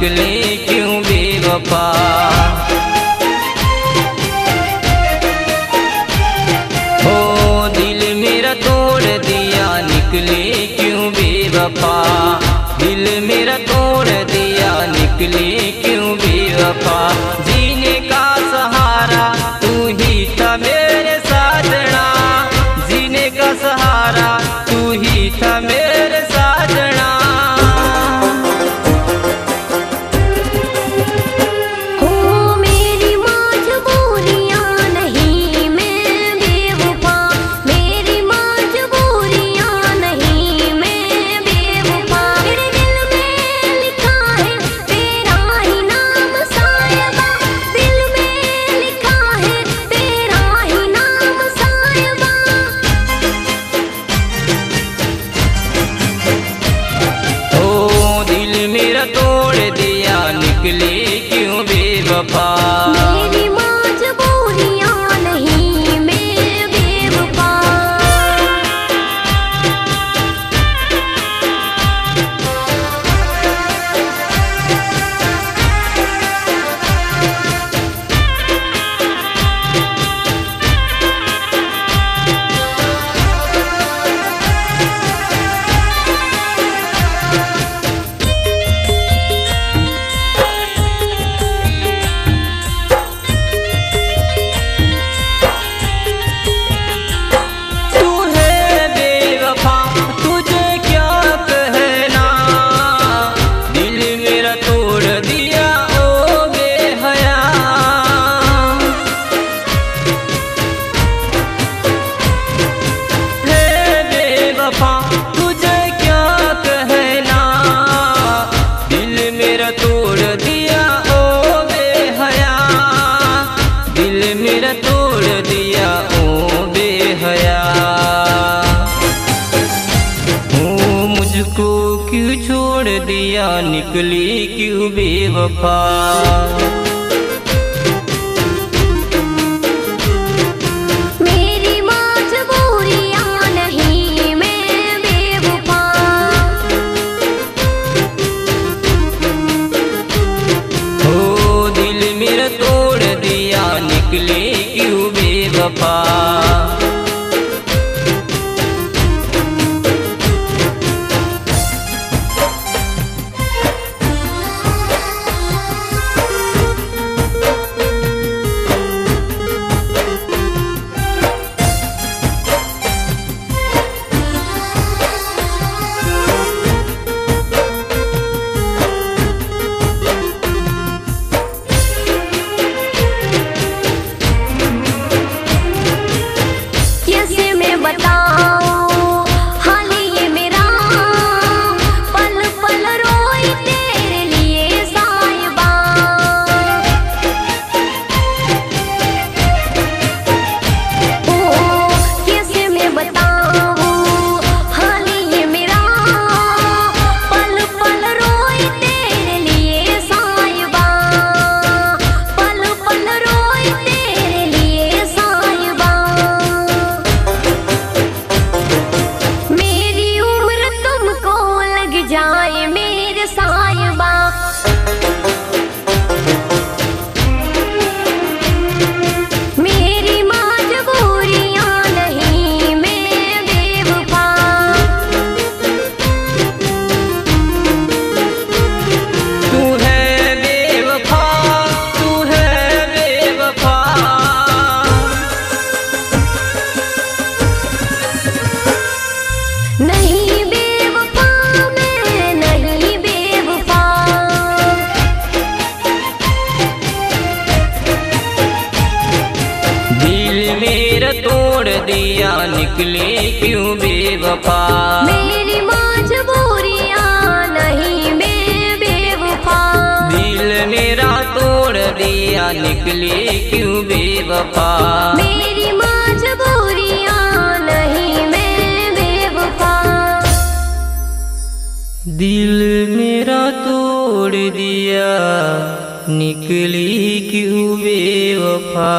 You leave apart. छोड़ दिया निकली क्यों बेवफा? बोरिया निकली क्यों बेवफा? मेरी मजबूरिया नहीं मैं बेवफा। दिल मेरा तोड़ दिया निकली क्यों बेवफा? मेरी मजबूरिया नहीं मैं बेवफा। दिल मेरा तोड़ दिया निकली क्यों बेवफा?